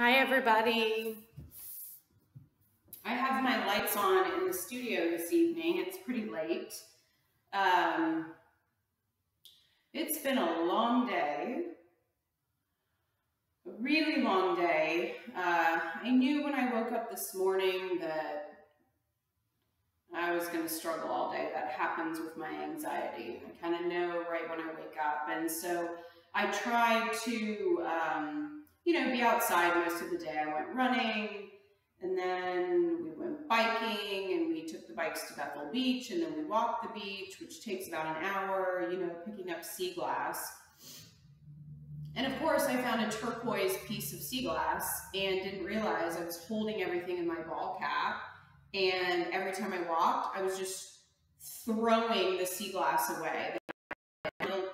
Hi, everybody. I have my lights on in the studio this evening. It's pretty late. Um, it's been a long day, a really long day. Uh, I knew when I woke up this morning that I was going to struggle all day. That happens with my anxiety. I kind of know right when I wake up. And so I try to. Um, you know, be outside most of the day. I went running and then we went biking and we took the bikes to Bethel Beach and then we walked the beach, which takes about an hour, you know, picking up sea glass. And of course, I found a turquoise piece of sea glass and didn't realize I was holding everything in my ball cap. And every time I walked, I was just throwing the sea glass away.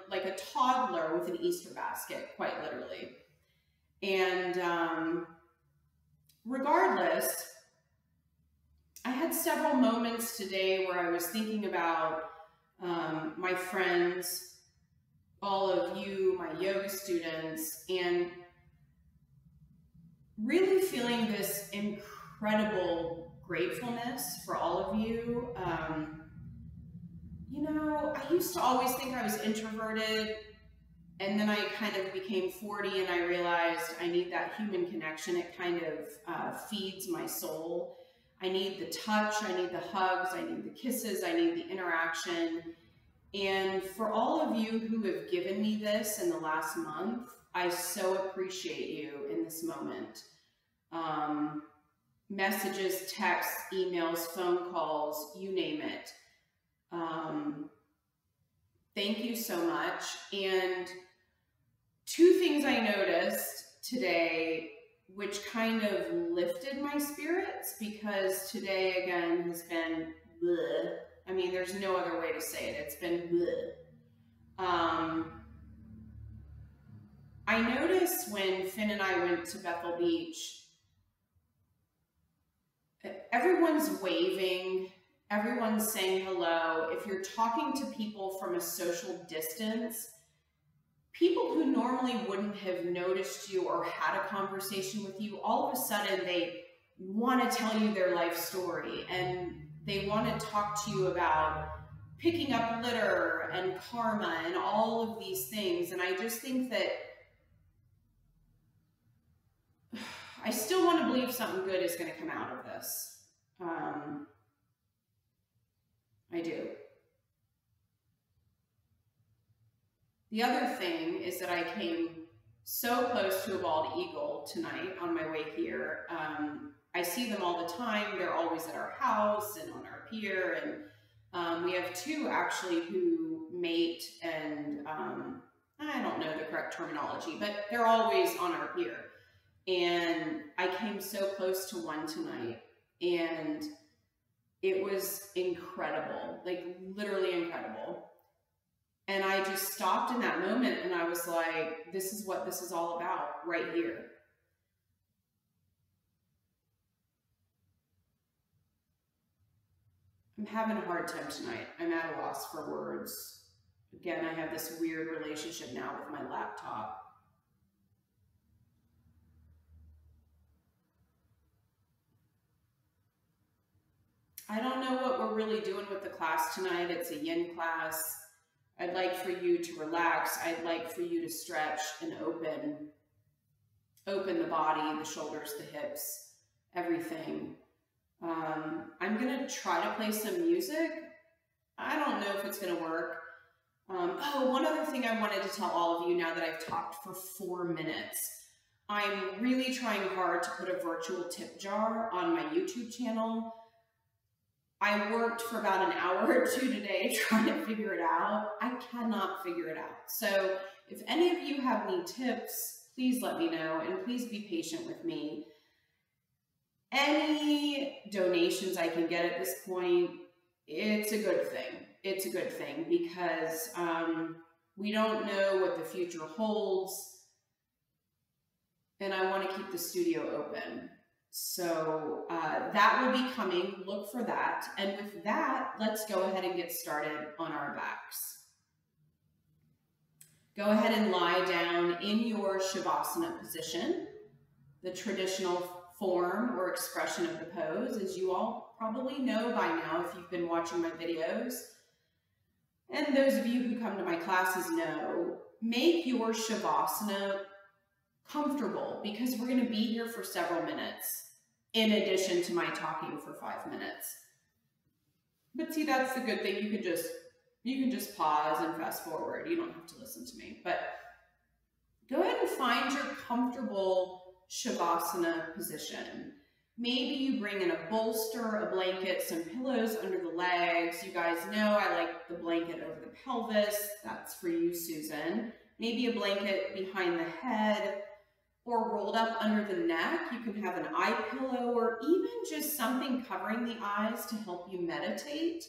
Like a toddler with an Easter basket, quite literally. And um, regardless, I had several moments today where I was thinking about um, my friends, all of you, my yoga students, and really feeling this incredible gratefulness for all of you. Um, you know, I used to always think I was introverted and then I kind of became 40 and I realized I need that human connection. It kind of uh, feeds my soul. I need the touch, I need the hugs, I need the kisses, I need the interaction. And for all of you who have given me this in the last month, I so appreciate you in this moment. Um, messages, texts, emails, phone calls, you name it. Um, thank you so much. And two things I noticed today which kind of lifted my spirits because today again has been bleh. I mean, there's no other way to say it. It's been bleh. Um, I noticed when Finn and I went to Bethel Beach, everyone's waving, everyone's saying hello. If you're talking to people from a social distance, people who normally wouldn't have noticed you or had a conversation with you, all of a sudden they want to tell you their life story and they want to talk to you about picking up litter and karma and all of these things. And I just think that I still want to believe something good is going to come out of this. Um, I do. The other thing is that I came so close to a bald eagle tonight on my way here. Um, I see them all the time. They're always at our house and on our pier. And um, we have two actually who mate and um, I don't know the correct terminology, but they're always on our pier. And I came so close to one tonight and it was incredible, like literally incredible. And I just stopped in that moment and I was like, this is what this is all about right here. I'm having a hard time tonight. I'm at a loss for words. Again, I have this weird relationship now with my laptop. I don't know what we're really doing with the class tonight. It's a yin class. I'd like for you to relax. I'd like for you to stretch and open, open the body, the shoulders, the hips, everything. Um, I'm gonna try to play some music. I don't know if it's gonna work. Um, oh, one other thing I wanted to tell all of you now that I've talked for four minutes. I'm really trying hard to put a virtual tip jar on my YouTube channel. I worked for about an hour or two today trying to figure it out. I cannot figure it out. So if any of you have any tips, please let me know and please be patient with me. Any donations I can get at this point, it's a good thing. It's a good thing because um, we don't know what the future holds. And I want to keep the studio open. So uh, that will be coming. Look for that. And with that, let's go ahead and get started on our backs. Go ahead and lie down in your Shavasana position. the traditional form or expression of the pose, as you all probably know by now if you've been watching my videos. And those of you who come to my classes know, make your Shavasana comfortable because we're going to be here for several minutes in addition to my talking for five minutes. But see, that's the good thing. You can just you can just pause and fast forward. You don't have to listen to me. But go ahead and find your comfortable Shavasana position. Maybe you bring in a bolster, a blanket, some pillows under the legs. You guys know I like the blanket over the pelvis. That's for you, Susan. Maybe a blanket behind the head or rolled up under the neck. You can have an eye pillow or even just something covering the eyes to help you meditate.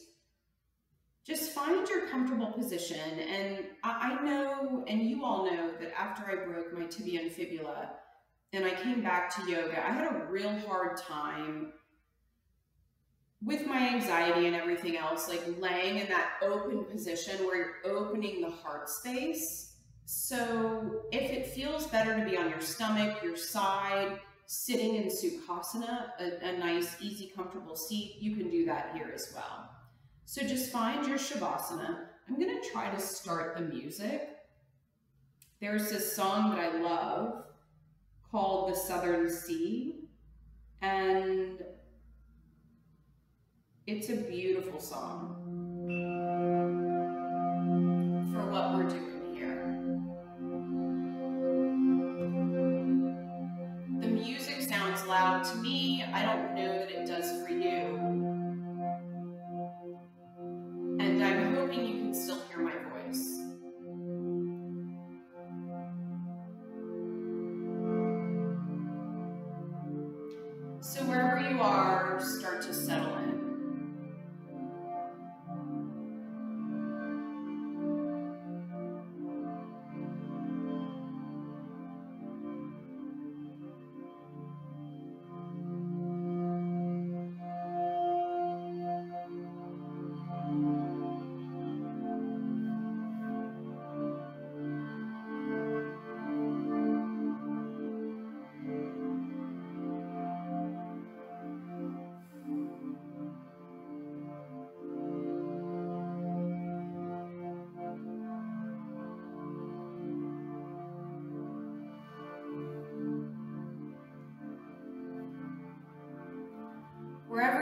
Just find your comfortable position. And I know, and you all know, that after I broke my tibia and fibula and I came back to yoga, I had a real hard time with my anxiety and everything else, like laying in that open position where you're opening the heart space so if it feels better to be on your stomach, your side, sitting in Sukhasana, a, a nice, easy, comfortable seat, you can do that here as well. So just find your Shavasana. I'm gonna try to start the music. There's this song that I love called The Southern Sea, and it's a beautiful song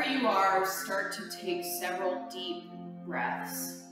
Wherever you are, start to take several deep breaths.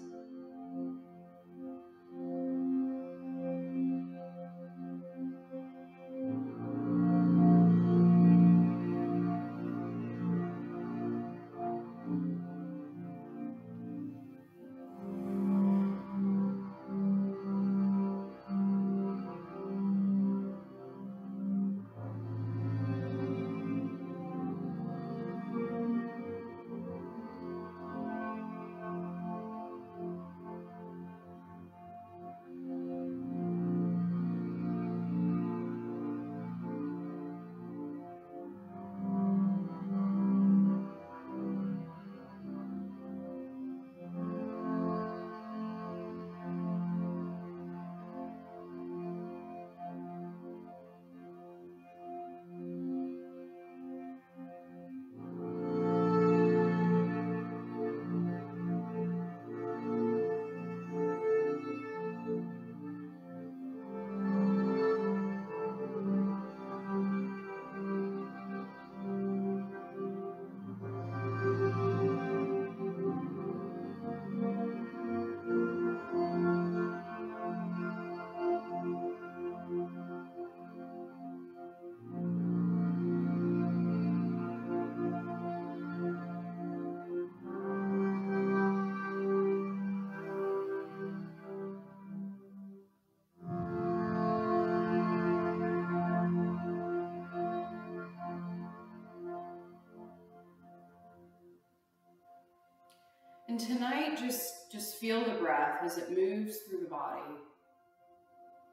Tonight, just, just feel the breath as it moves through the body.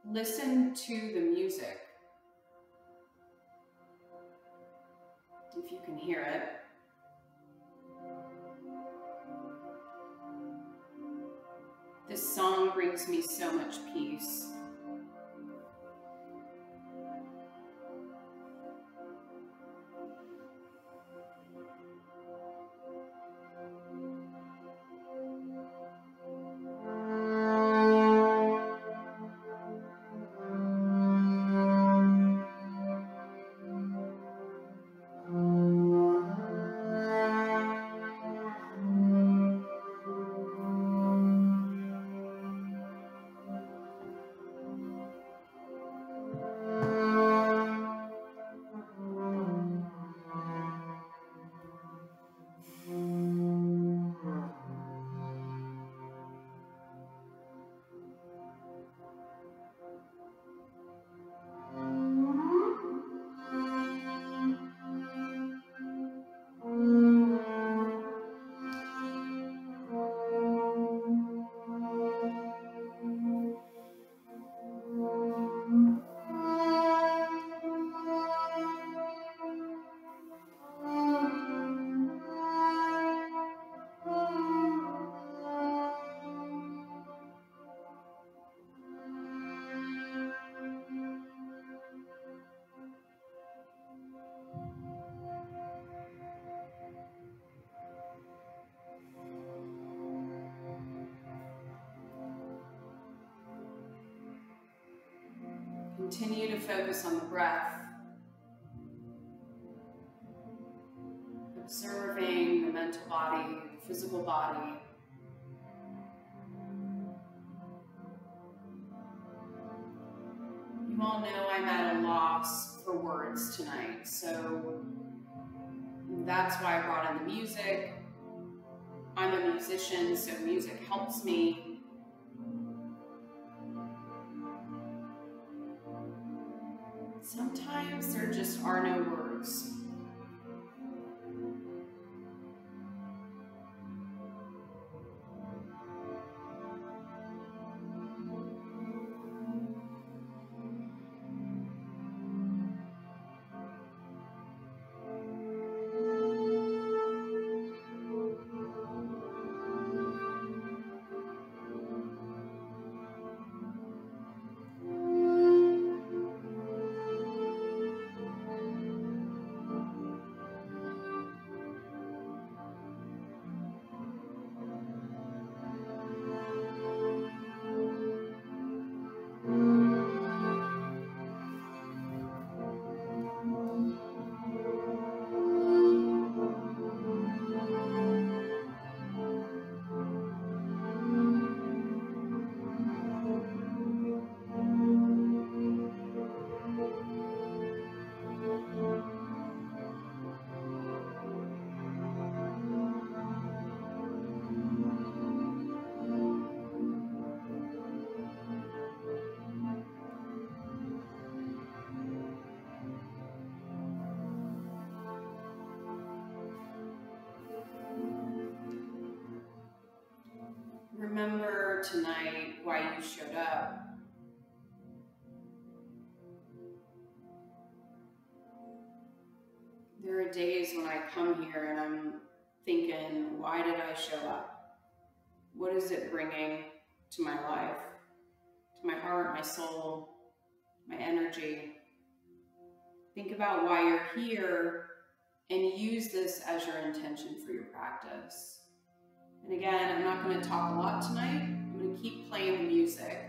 Listen to the music. Continue to focus on the breath. Sometimes there just are no words. Tonight why you showed up. There are days when I come here and I'm thinking, why did I show up? What is it bringing to my life, to my heart, my soul, my energy? Think about why you're here and use this as your intention for your practice. And again, I'm not going to talk a lot tonight. Keep playing the music.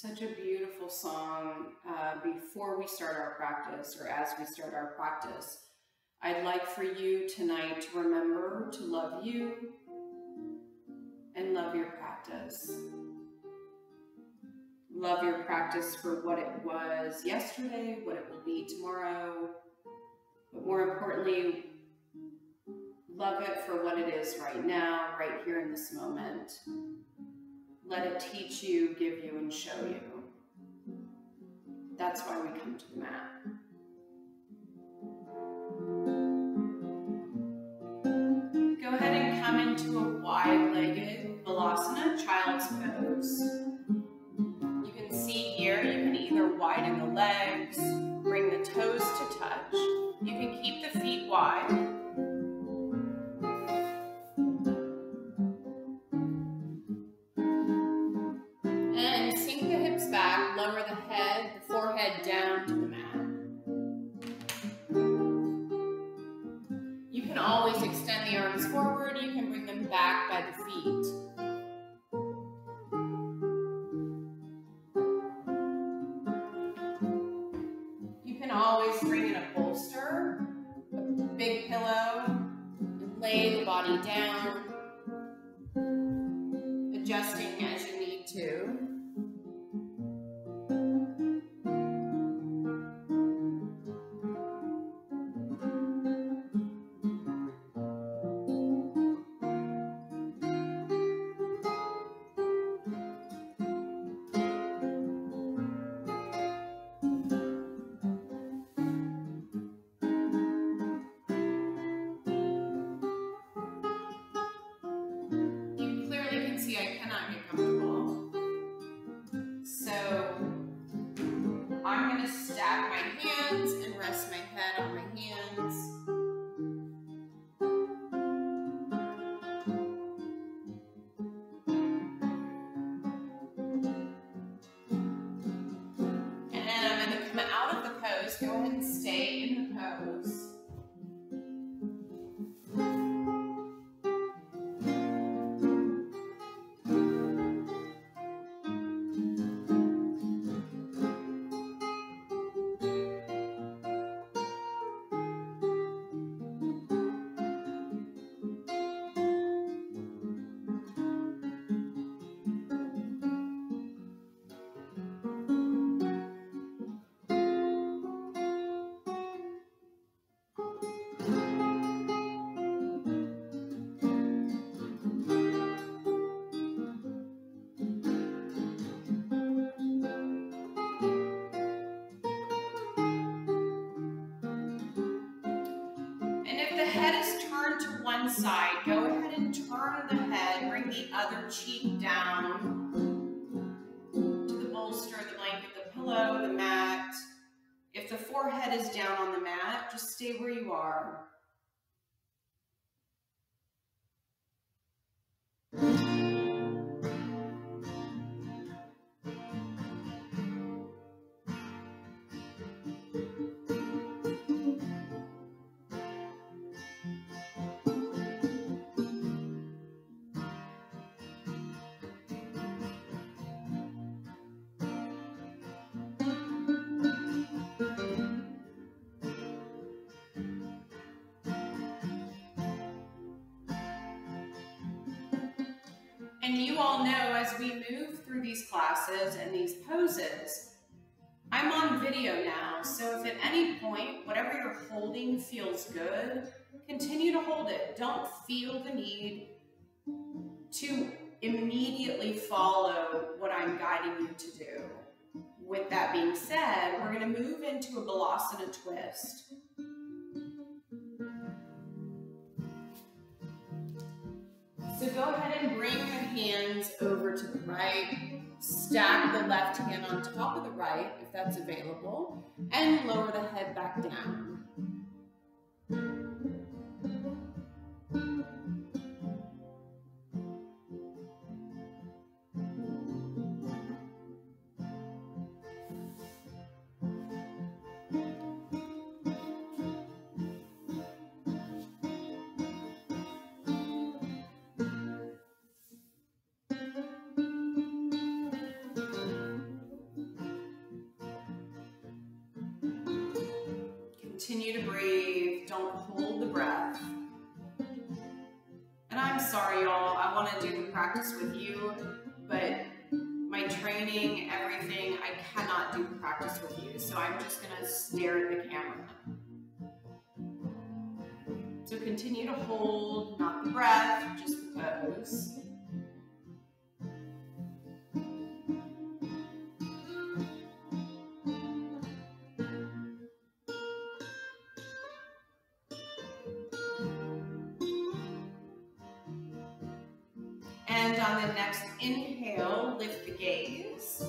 Such a beautiful song uh, before we start our practice or as we start our practice. I'd like for you tonight to remember to love you and love your practice. Love your practice for what it was yesterday, what it will be tomorrow, but more importantly, love it for what it is right now, right here in this moment. Let it teach you, give you, and show you. That's why we come to the mat. Go ahead and come into a wide-legged Balasana, child's pose. You can see here, you can either widen the legs, bring the toes to touch. Cheek down to the bolster, the blanket, the pillow, the mat. If the forehead is down on the mat, just stay where you are. These classes and these poses, I'm on video now, so if at any point, whatever you're holding feels good, continue to hold it. Don't feel the need to immediately follow what I'm guiding you to do. With that being said, we're gonna move into a Balasana twist. So go ahead and bring the hands over to the right. Stack the left hand on top of the right, if that's available, and lower the head back down. Practice with you, but my training, everything, I cannot do practice with you. So I'm just going to stare at the camera. So continue to hold, not the breath, just the pose. On the next inhale, lift the gaze.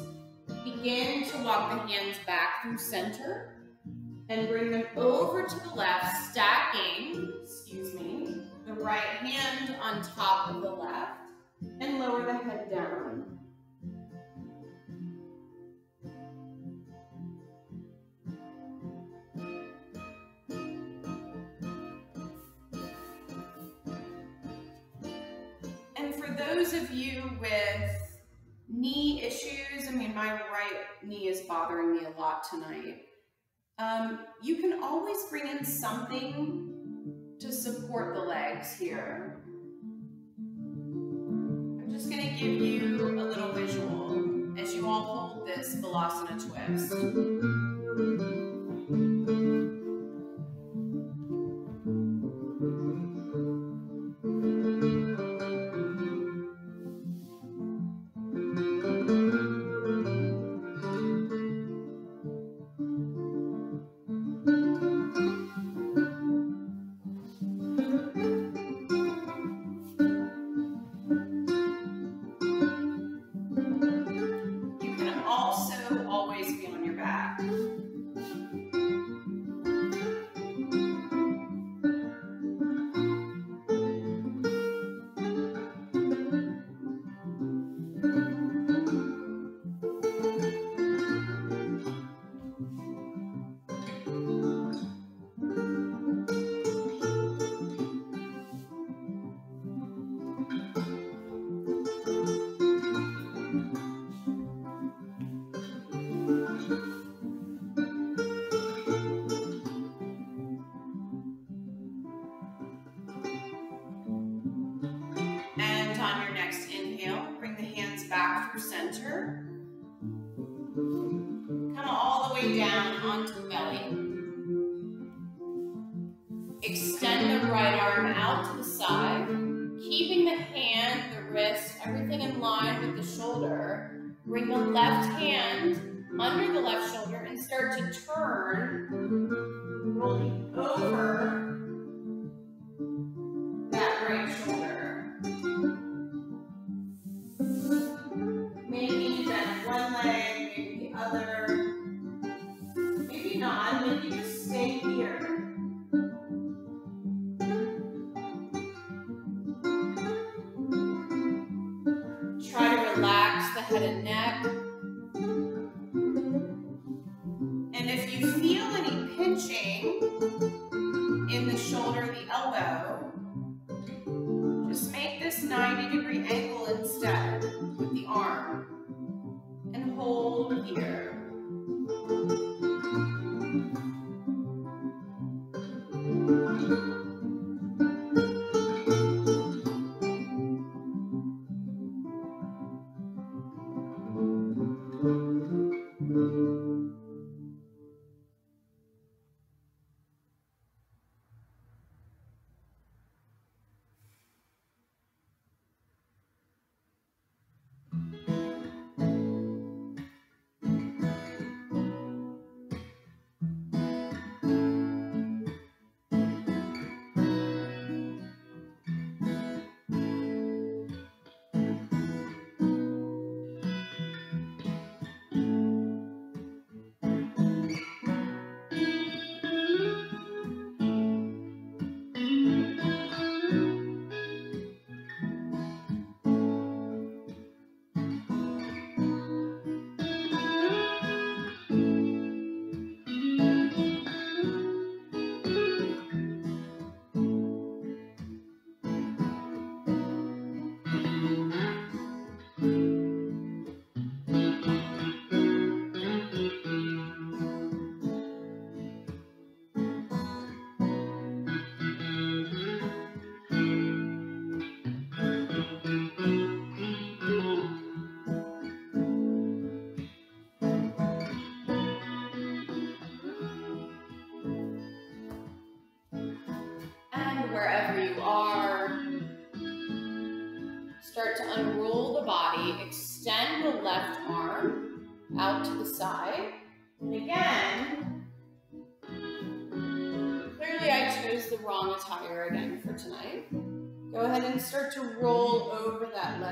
Begin to walk the hands back through center and bring them over to the left, stacking, excuse me, the right hand on top of the left and lower the head down. Those of you with knee issues, I mean, my right knee is bothering me a lot tonight. Um, you can always bring in something to support the legs here. I'm just going to give you a little visual as you all hold this Balasana twist.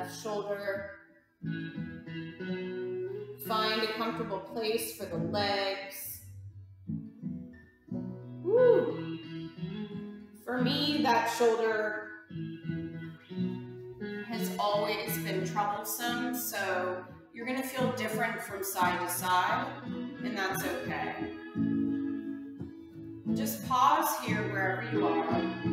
Left shoulder. Find a comfortable place for the legs. Woo. For me, that shoulder has always been troublesome, so you're gonna feel different from side to side, and that's okay. Just pause here wherever you are.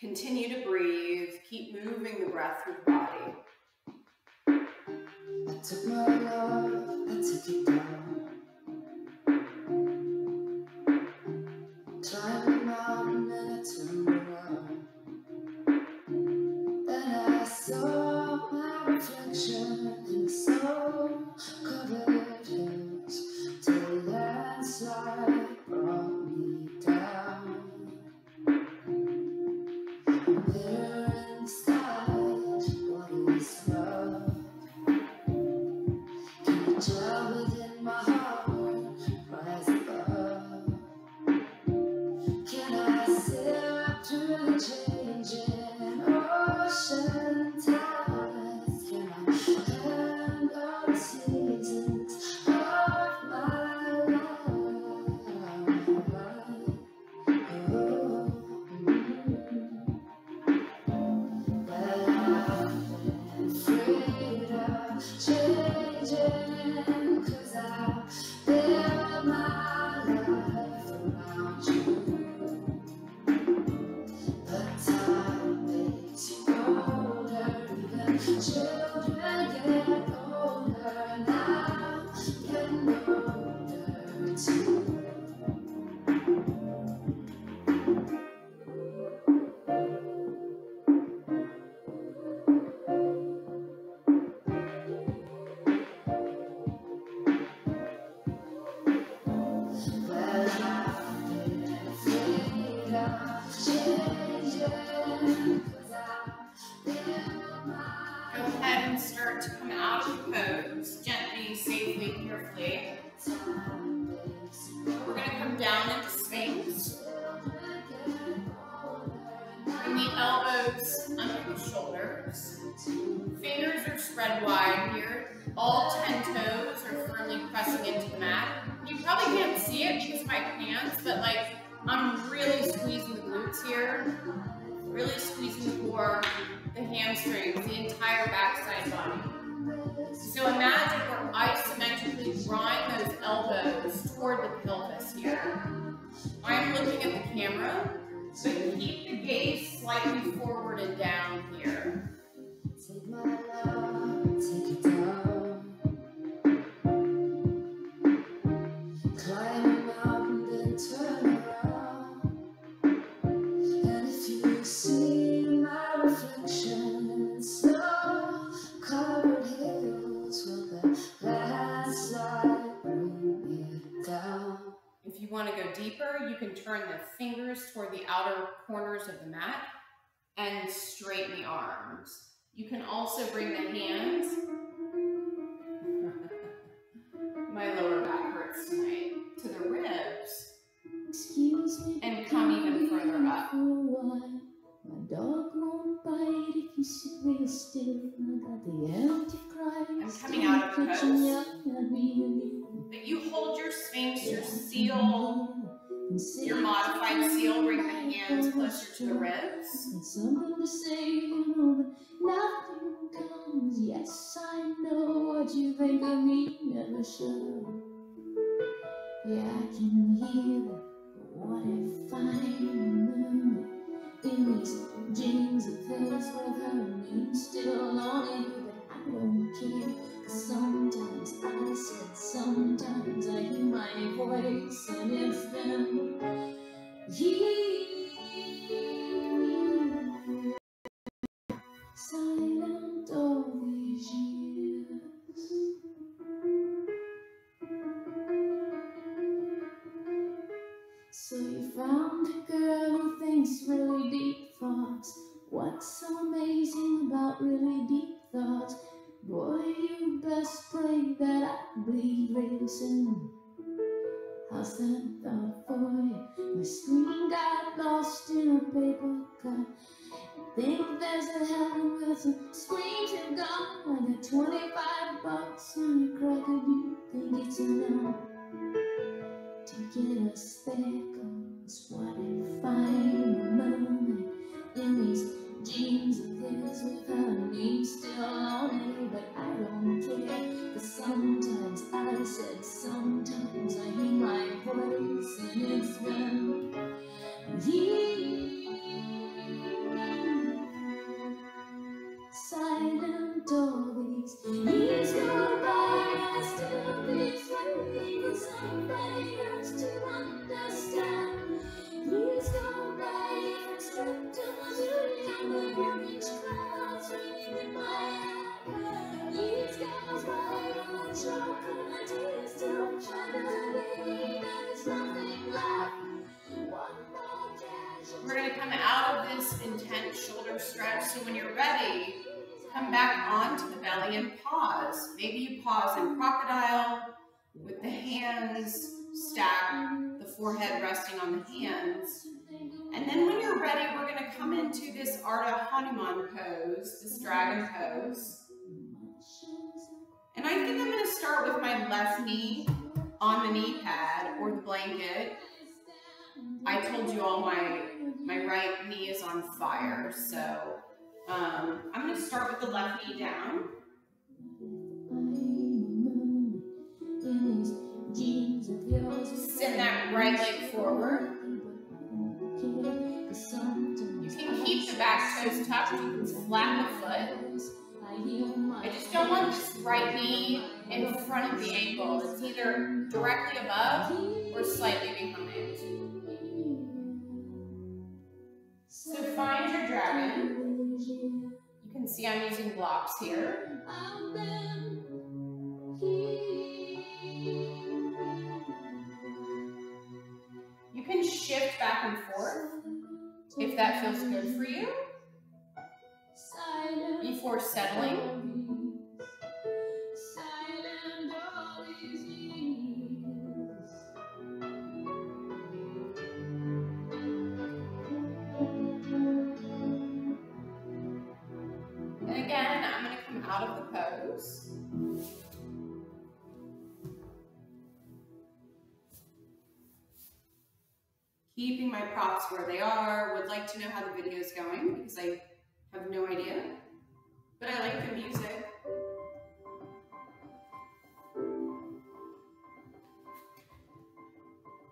Continue to breathe. Keep moving the breath through the body. Down into Sphinx. Bring the elbows under the shoulders. Fingers are spread wide here. All 10 toes are firmly pressing into the mat. You probably can't see it because my pants, but like I'm really squeezing the glutes here. Really squeezing the core, the hamstrings, the entire backside body. So imagine we're isometrically drawing those elbows toward the pelvis I'm looking at the camera, so keep the gaze slightly forward and down here. Go deeper, you can turn the fingers toward the outer corners of the mat and straighten the arms. You can also bring the hands. My lower back hurts tonight. To the ribs. Excuse me. And come even further up. For a while. My dog won't bite if you sit real still. I got the empty cries. I'm coming out of the pose. But you hold your sphinx, your seal, your modified seal, bring the hands closer to the ribs. And something to say, but nothing comes. Yes, I know what you think of me, never should. Yeah, I can hear the what if I'm a come back onto the belly and pause. Maybe you pause in crocodile with the hands stacked, the forehead resting on the hands. And then when you're ready, we're going to come into this Ardha Hanuman pose, this dragon pose. And I think I'm going to start with my left knee on the knee pad or the blanket. I told you all my, my right knee is on fire, so um, I'm going to start with the left knee down. Send that right leg forward. You can keep the back toes tucked. You can flatten the foot. I just don't want this right knee in front of the ankle. It's either directly above or slightly behind. So find your dragon. Can see I'm using blocks here. Um, you can shift back and forth if that feels good for you before settling. Keeping my props where they are. Would like to know how the video is going because I have no idea. But I like the music.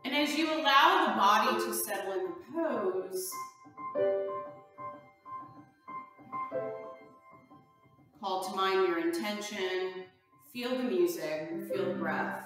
And as you allow the body to settle in the pose, call to mind your intention, feel the music, feel the breath.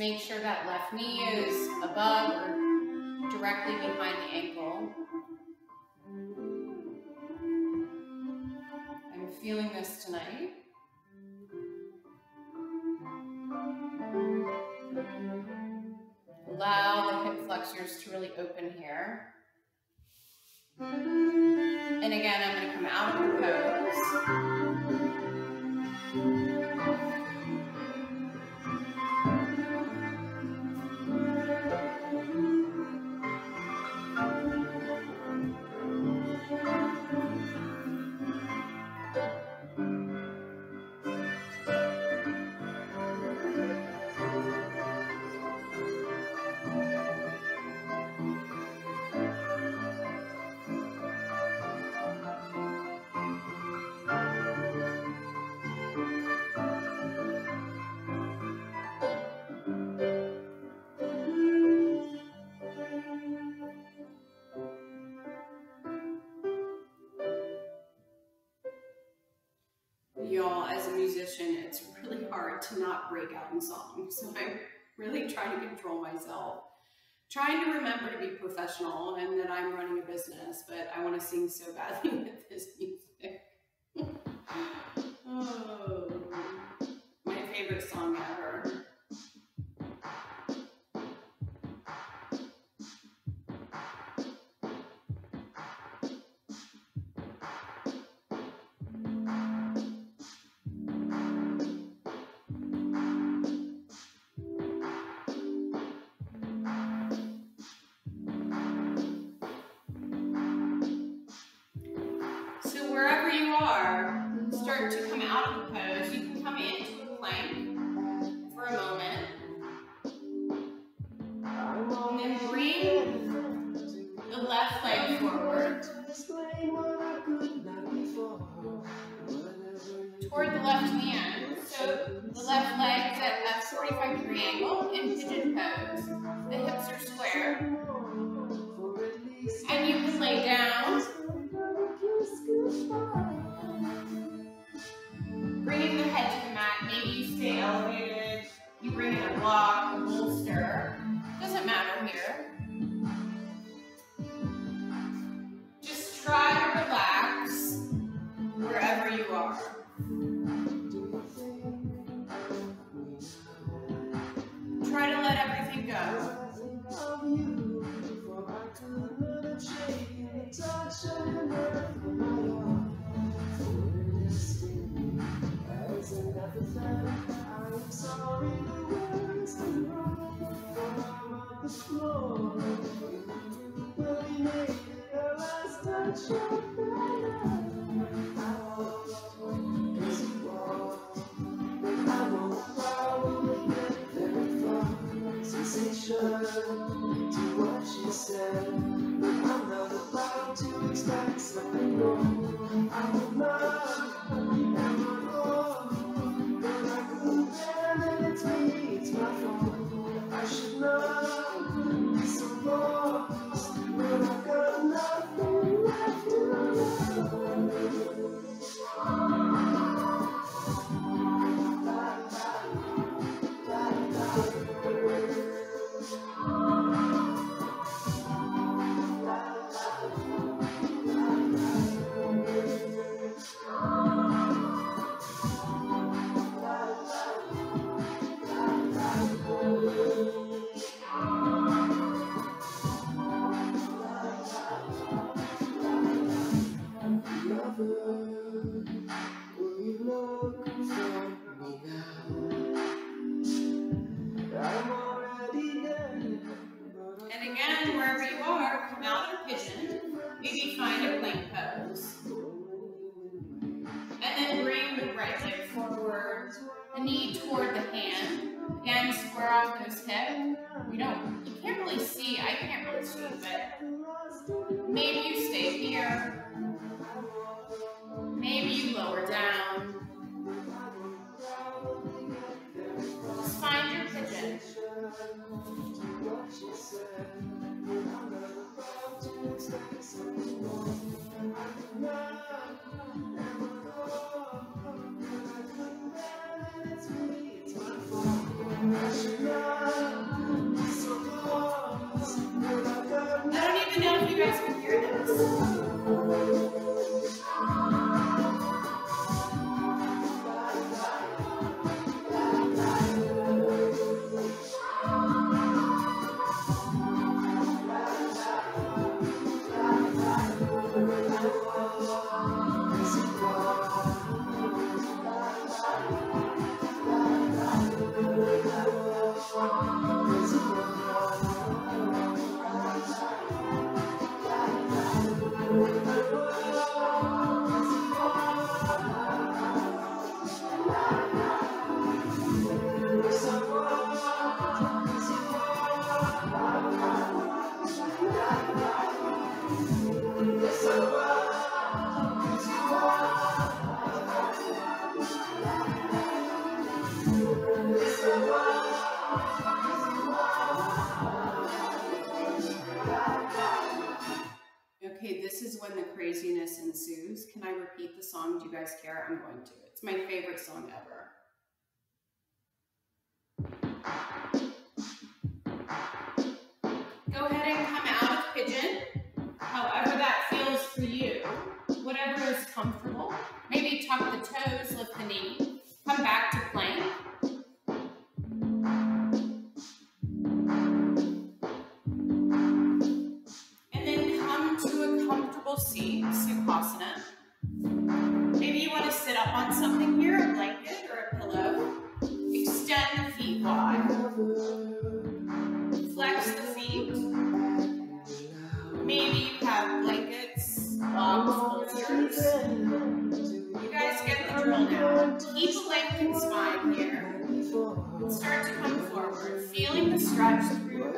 Make sure that left knee is above or directly behind the ankle. I'm feeling this tonight. Allow the hip flexors to really open here. And again, I'm going to come out of the pose. really trying to control myself. Trying to remember to be professional and that I'm running a business, but I want to sing so badly with this music. to come out of the pose, you can come into a plank.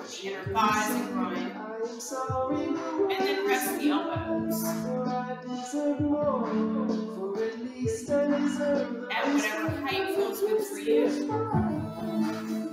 and thighs are groin. And then rest the elbows. At whatever height feels good for you.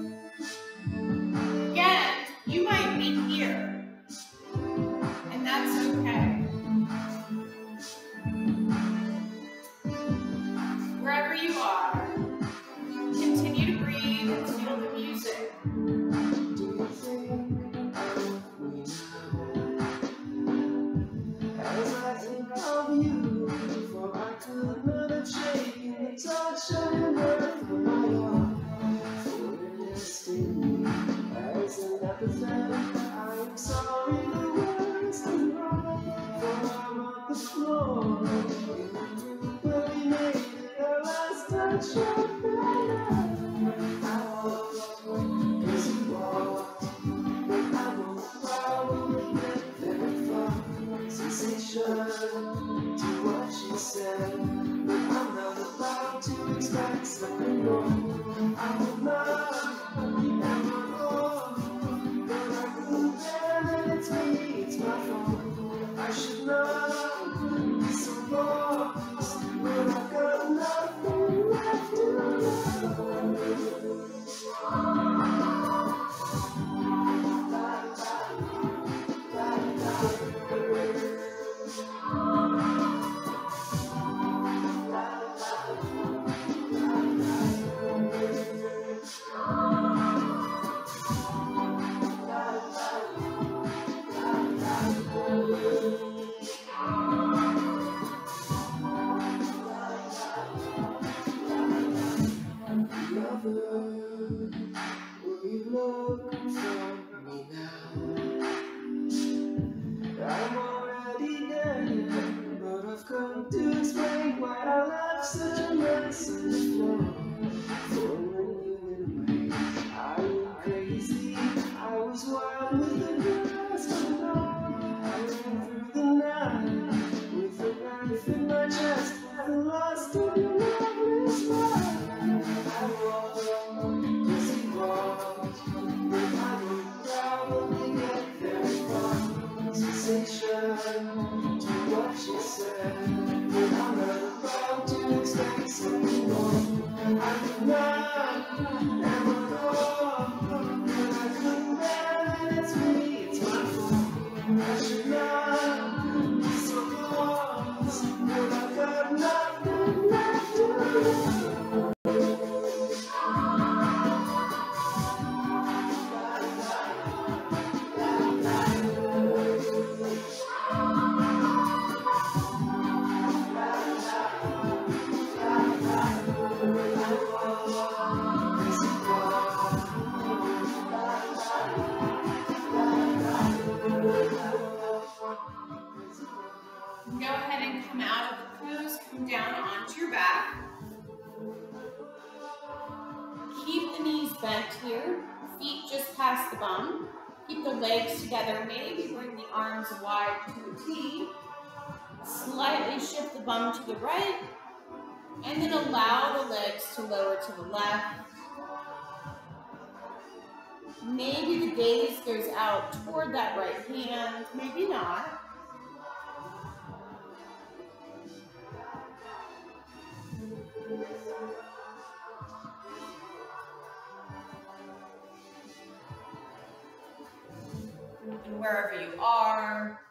wherever you are.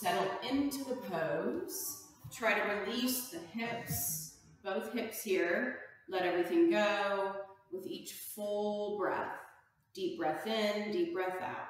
Settle into the pose. Try to release the hips, both hips here. Let everything go with each full breath. Deep breath in, deep breath out.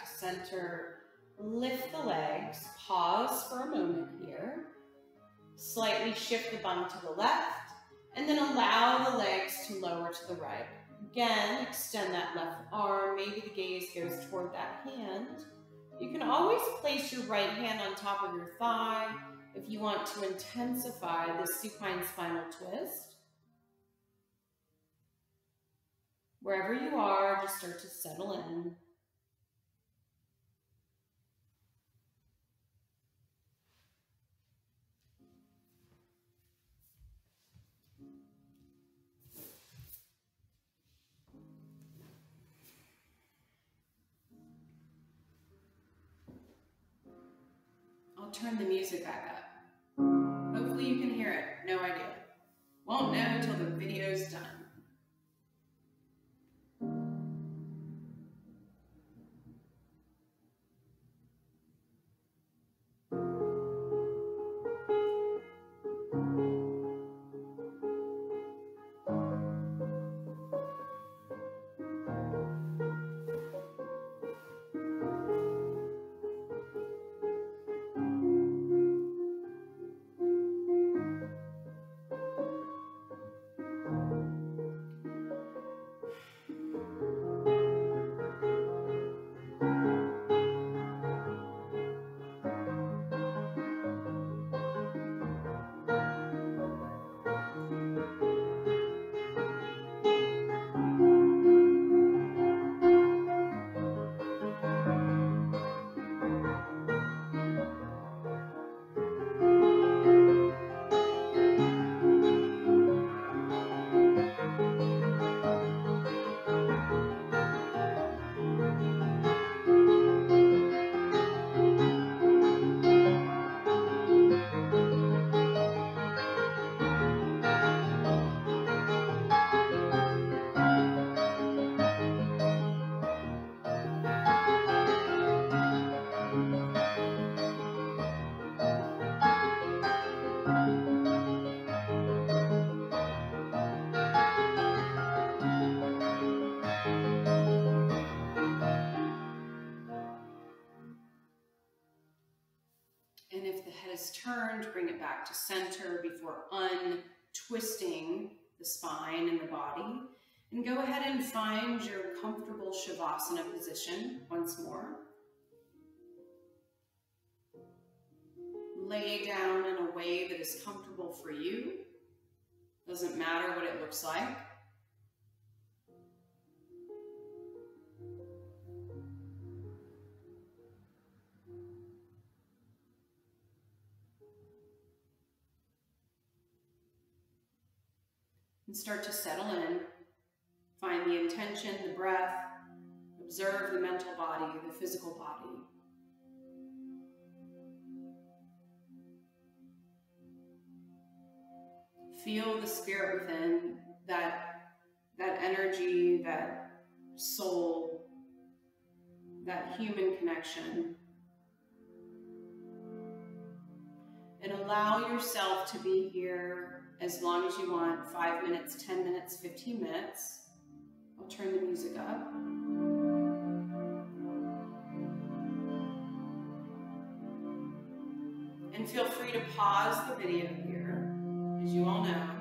To center. Lift the legs, pause for a moment here. Slightly shift the bum to the left, and then allow the legs to lower to the right. Again, extend that left arm. Maybe the gaze goes toward that hand. You can always place your right hand on top of your thigh if you want to intensify the supine spinal twist. Wherever you are, just start to settle in. Turn the music back up. Hopefully you can hear it. No idea. Won't know until the video's done. Back to center before untwisting the spine and the body. And go ahead and find your comfortable Shavasana position once more. Lay down in a way that is comfortable for you. Doesn't matter what it looks like. And start to settle in. Find the intention, the breath, observe the mental body, the physical body. Feel the spirit within, that, that energy, that soul, that human connection. And allow yourself to be here as long as you want, five minutes, 10 minutes, 15 minutes. I'll turn the music up. And feel free to pause the video here, as you all know.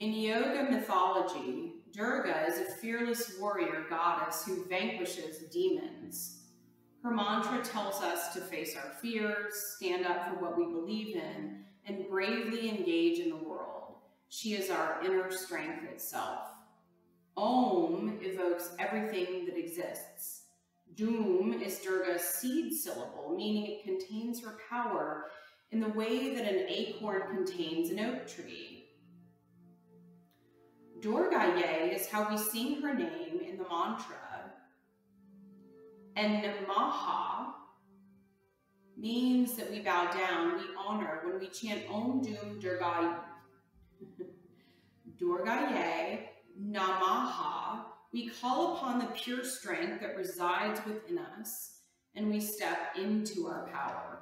In yoga mythology, Durga is a fearless warrior goddess who vanquishes demons. Her mantra tells us to face our fears, stand up for what we believe in, and bravely engage in the world. She is our inner strength itself. Om evokes everything that exists. Dum is Durga's seed syllable, meaning it contains her power in the way that an acorn contains an oak tree. Durgaye is how we sing her name in the mantra. And Namaha means that we bow down, we honor when we chant Om Dum Durgaye. Durgaye Namaha, we call upon the pure strength that resides within us and we step into our power.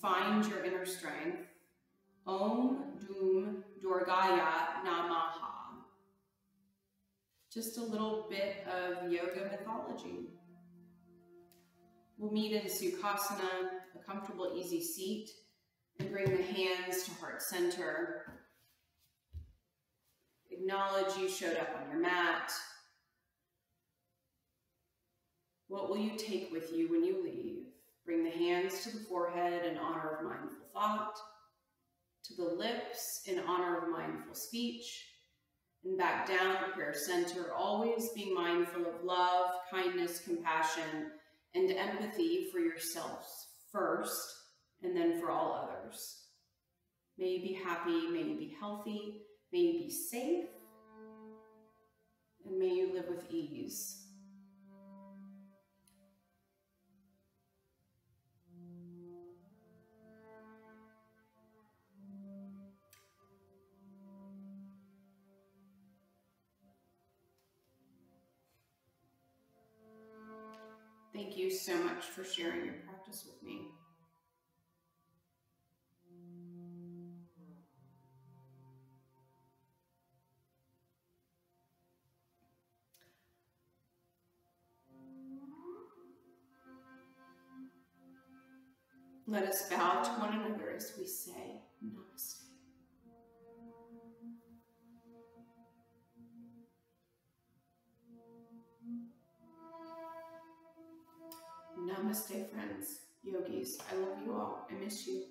Find your inner strength. Om Dum Durgaya Namaha. Just a little bit of yoga mythology. We'll meet in Sukhasana, a comfortable, easy seat, and bring the hands to heart center. Acknowledge you showed up on your mat. What will you take with you when you leave? Bring the hands to the forehead in honor of mindful thought, to the lips in honor of mindful speech, and back down to prayer center, always being mindful of love, kindness, compassion, and empathy for yourself first, and then for all others. May you be happy, may you be healthy, may you be safe, and may you live with ease. So much for sharing your practice with me. Let us bow to one another as we say Namaste. Namaste, friends, yogis. I love you all. I miss you.